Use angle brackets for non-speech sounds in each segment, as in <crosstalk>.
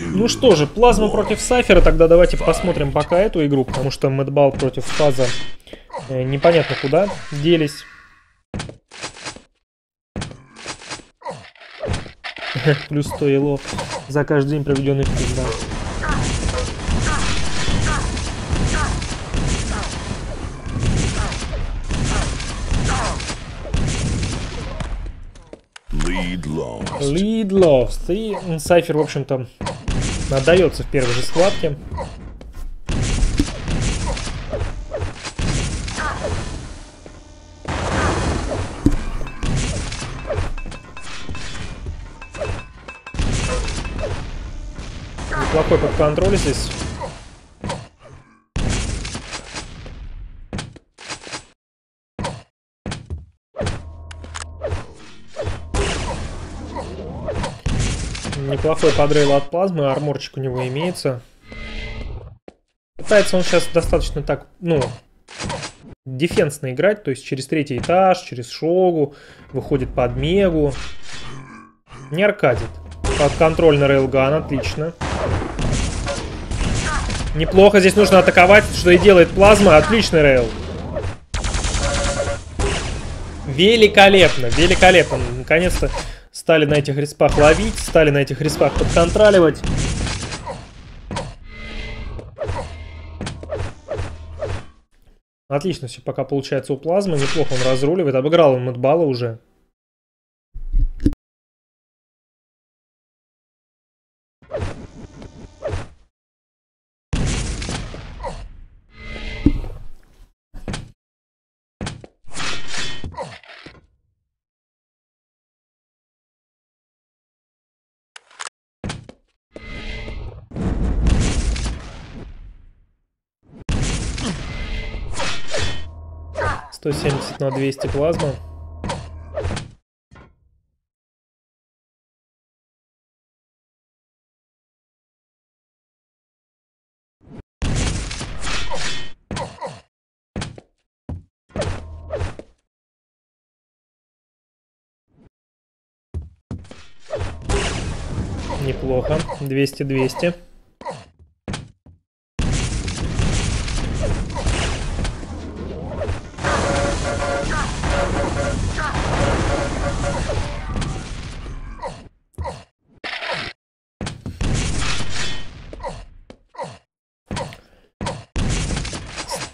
Ну что же, плазма против Сайфера, тогда давайте посмотрим пока эту игру, потому что Мэтбал против Фаза э, непонятно куда делись. <laughs> Плюс 100 ело за каждый день проведенный в пизда. Lead lost. И Сайфер, в общем-то, отдается в первой же схватке. Неплохой под контроль здесь. Неплохой подрейл от плазмы, арморчик у него имеется. Пытается он сейчас достаточно так, ну, дефенсно играть, то есть через третий этаж, через шогу, выходит под мегу. Не аркадит. Под контроль на рейлган, отлично. Неплохо, здесь нужно атаковать, что и делает плазма. Отличный рейл. Великолепно, великолепно. Наконец-то стали на этих респах ловить, стали на этих респах подконтроливать. Отлично все пока получается у плазмы. Неплохо он разруливает. Обыграл он Мэтбала уже. 170 на 200 плазма. Неплохо. 200-200.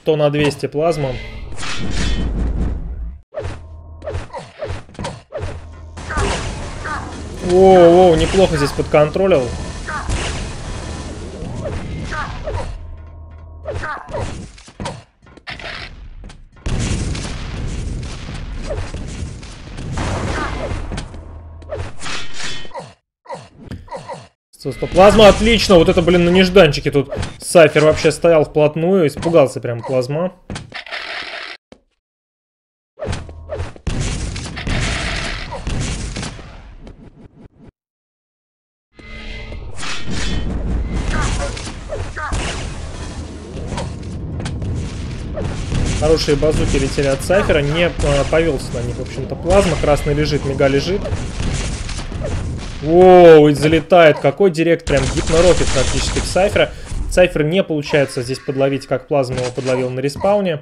То на 200 плазма. Воу, воу, неплохо здесь подконтролил. Плазма отлично, вот это, блин, на нежданчике тут Сайфер вообще стоял вплотную, испугался прям плазма. Хорошие базуки летели от Сайфера, не а, повелся на них, в общем-то, плазма. Красный лежит, мега лежит. Воу, и залетает. Какой директ, прям гипнорокет практически в Сайфера. Сайфер не получается здесь подловить, как плазму его подловил на респауне.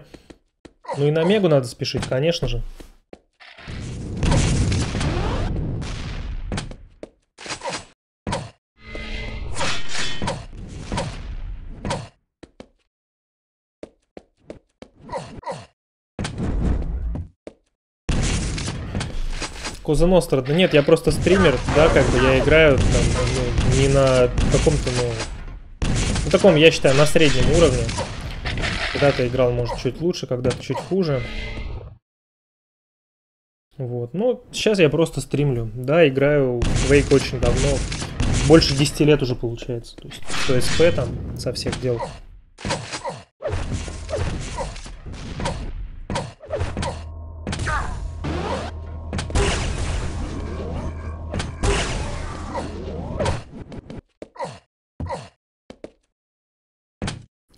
Ну и на Мегу надо спешить, конечно же. Коза Ностра, да нет, я просто стример, да, как бы я играю там, ну, не на каком-то, ну, на таком, я считаю, на среднем уровне. Когда-то играл, может, чуть лучше, когда-то чуть хуже. Вот, ну, сейчас я просто стримлю, да, играю в Wake очень давно, больше 10 лет уже получается, то есть, PSP там со всех дел.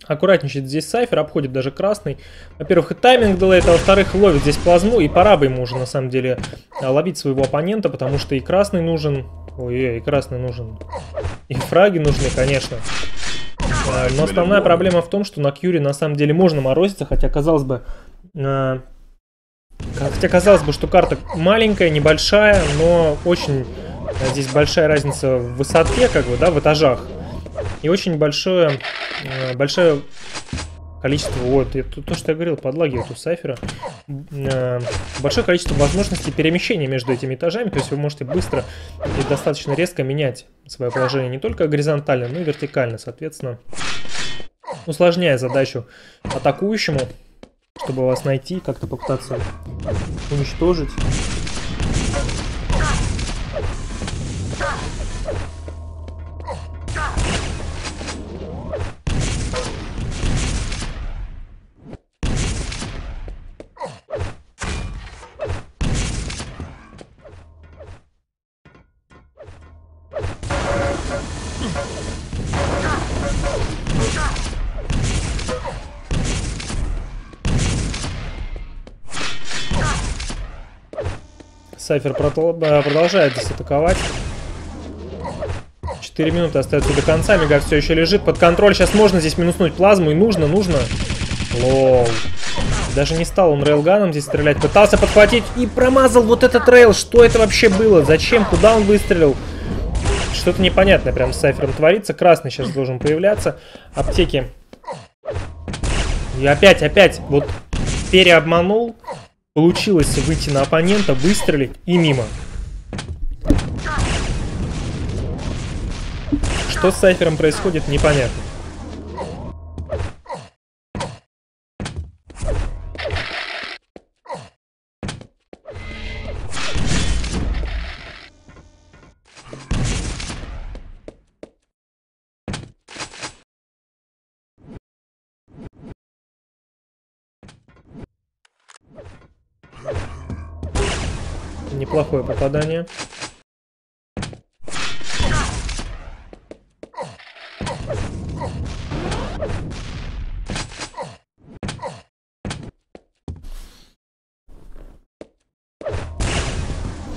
Аккуратничает здесь Сайфер, обходит даже красный. Во-первых, и тайминг делает, а во-вторых, ловит здесь плазму, и пора бы ему уже, на самом деле, ловить своего оппонента, потому что и красный нужен, ой, и красный нужен, и фраги нужны, конечно. А, но основная проблема в том, что на Кьюри на самом деле можно морозиться, хотя, казалось бы, а, хотя казалось бы, что карта маленькая, небольшая, но очень а, здесь большая разница в высоте, как бы, да, в этажах. И очень большое, большое количество, вот, это то, что я говорил, подлагивает у Сайфера, э, большое количество возможностей перемещения между этими этажами, то есть вы можете быстро и достаточно резко менять свое положение не только горизонтально, но и вертикально, соответственно, усложняя задачу атакующему, чтобы вас найти, как-то попытаться уничтожить. Сайфер продолжает здесь атаковать. 4 минуты остается до конца. Мега все еще лежит под контроль. Сейчас можно здесь минуснуть плазму. И нужно, нужно. Лоу. Даже не стал он рейлганом здесь стрелять. Пытался подхватить и промазал вот этот рейл. Что это вообще было? Зачем? Куда он выстрелил? Что-то непонятное прям с Сайфером творится. Красный сейчас должен появляться. Аптеки. И опять, опять. Вот переобманул. Получилось выйти на оппонента, выстрелить и мимо. Что с Сайфером происходит, непонятно. Неплохое попадание.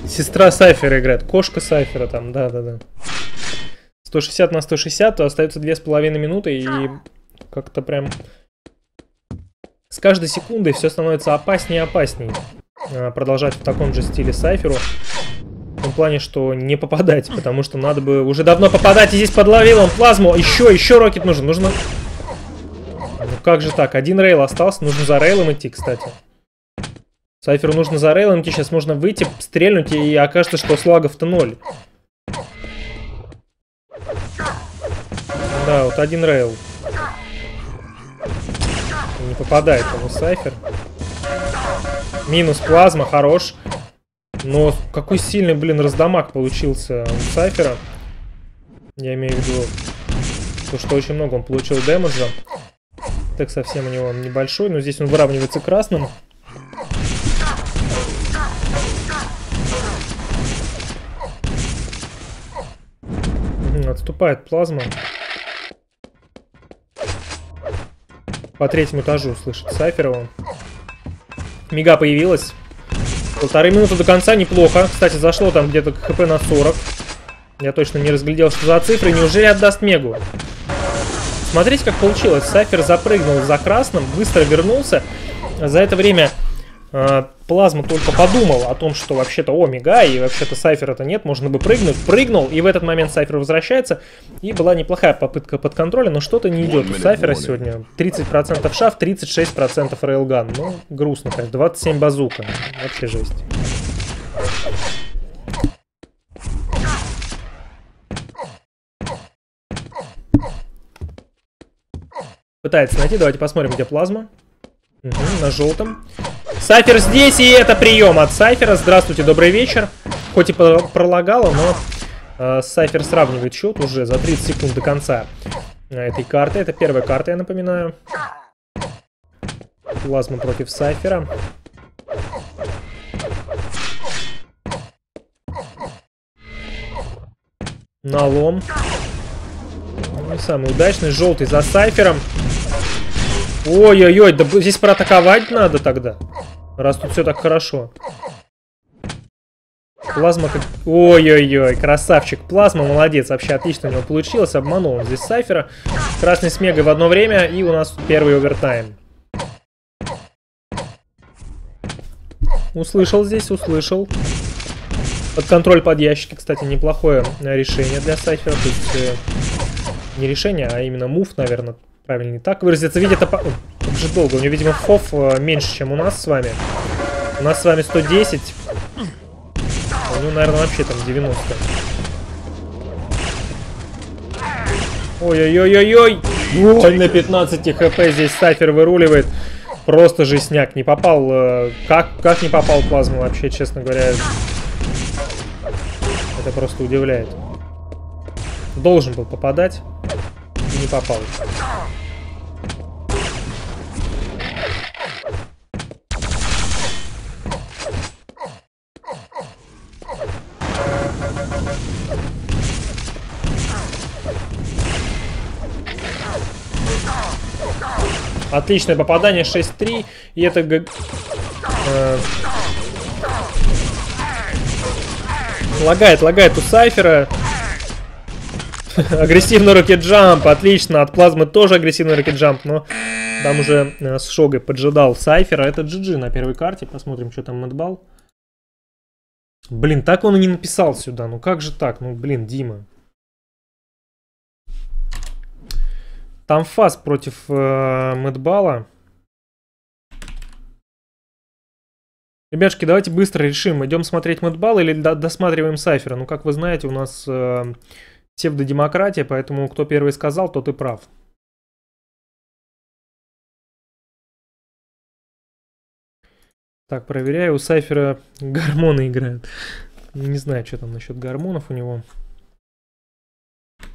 Сестра Сайфера играет. Кошка Сайфера там, да-да-да. 160 на 160, то остается 2,5 минуты и как-то прям с каждой секундой все становится опаснее и опаснее. Э, продолжать в таком же стиле Сайферу. В том плане, что не попадать, потому что надо бы уже давно попадать, и здесь подловил он плазму. Еще, еще рокет нужен, нужно... Ну как же так, один рейл остался, нужно за рейлом идти, кстати. Сайферу нужно за рейлом идти, сейчас можно выйти, стрельнуть, и окажется, что слагов-то ноль. Да, вот один рейл. Не попадает ему Сайфер. Минус плазма, хорош. Но какой сильный, блин, раздамаг получился у Сайфера. Я имею в виду то, что очень много он получил дэмэджа. Так совсем у него небольшой, но здесь он выравнивается красным. Отступает плазма. По третьему этажу слышит Сайферова. Мига появилась. Полторы минуты до конца, неплохо. Кстати, зашло там где-то хп на 40. Я точно не разглядел, что за цифры. Неужели отдаст Мегу? Смотрите, как получилось. Сафер запрыгнул за красным, быстро вернулся. За это время э, Плазма только подумал о том, что вообще-то омега, и вообще-то Сайфера-то нет, можно бы прыгнуть. Прыгнул, и в этот момент Сайфер возвращается. И была неплохая попытка под контролем, но что-то не идет у Сайфера сегодня. 30% шаф, 36% рейлган. Ну, грустно, конечно. 27 базука. Вообще жесть. Пытается найти. Давайте посмотрим, где плазма. Угу, на желтом. Сайфер здесь, и это прием от Сайфера. Здравствуйте, добрый вечер. Хоть и пролагало, но э, Сайфер сравнивает счет уже за 30 секунд до конца этой карты. Это первая карта, я напоминаю. Плазма против Сайфера. Налом. Не самый удачный. Желтый за Сайфером. Ой-ой-ой, да здесь проатаковать надо тогда. Раз тут все так хорошо. Плазма как... Ой-ой-ой, красавчик. Плазма, молодец. Вообще отлично у него получилось. Обманул он здесь Сайфера. Красный с Мегой в одно время. И у нас первый овертайм. Услышал здесь, услышал. Под контроль под ящики, кстати, неплохое решение для Сайфера. То есть, э, не решение, а именно мув, наверное, правильно не так выразиться. Видит, опа... же долго. У него, видимо, фов э, меньше, чем у нас с вами. У нас с вами 110. Ну, наверное, вообще там 90. Ой-ой-ой-ой-ой! Ой, на 15 хп здесь Сайфер выруливает. Просто жестняк. Не попал... Э, как, как не попал плазму вообще, честно говоря. Это просто удивляет. Должен был попадать. И не попал. Отличное попадание 6-3. И это... Э, лагает, лагает у Сайфера. <laughs> агрессивный рокет-джамп. Отлично. От плазмы тоже агрессивный рокет-джамп. Но там уже э, с Шогой поджидал Сайфера. Это GG на первой карте. Посмотрим, что там Мэтбал. Блин, так он и не написал сюда. Ну как же так? Ну блин, Дима. Там фаз против э, Мэтбала. Ребятушки, давайте быстро решим, идем смотреть Мэтбал или досматриваем Сайфера. Ну, как вы знаете, у нас э, псевдодемократия, поэтому кто первый сказал, тот и прав. Так, проверяю, у Сайфера гормоны играют. Не знаю, что там насчет гормонов у него.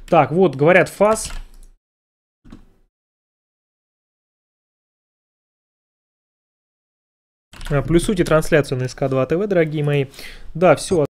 Так, вот, говорят, фаз. Плюсуйте трансляцию на СК2 ТВ, дорогие мои. Да, все.